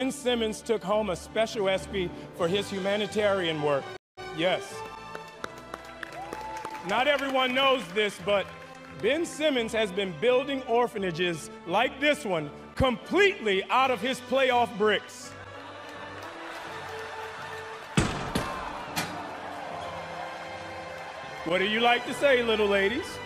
Ben Simmons took home a special ESPY for his humanitarian work. Yes. Not everyone knows this, but Ben Simmons has been building orphanages like this one completely out of his playoff bricks. What do you like to say, little ladies?